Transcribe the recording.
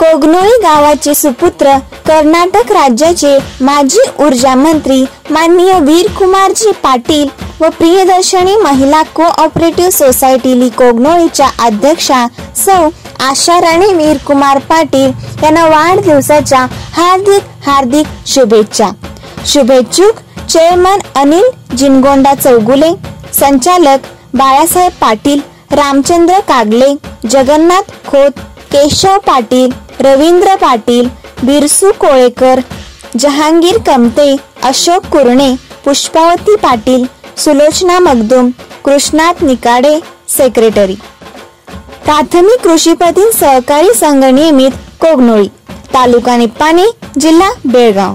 कोगनोळी गावाचे सुपुत्र कर्नाटक राज्याचे माजी ऊर्जा मंत्री माननीय वीर कुमारजी पाटील व प्रियदर्शनी महिला कोऑपरेटिव्ह सोसायटी ली कोगनोळीच्या अध्यक्षा सौ आशा राणी वीर कुमार पाटील यांना वाढदिवसाच्या हार्दिक हार्दिक शुभेच्छा. शुभेच्छुक चेअरमन अनिल जिनगोंडा चौगुले संचालक बाळासाहेब पाटील रामचंद्र कागले जगन्नाथ खोत केशव पाटील रवींद्र पाटील बिरसू कोळेकर जहांगीर कमते अशोक कुरणे पुष्पावती पाटील सुलोचना मगदुम कृष्णात निकाडे सेक्रेटरी. प्राथमिक कृषीपती सहकारी संघ नियमित कोगनोळी तालुका निप्पाणी जिल्हा बेळगाव.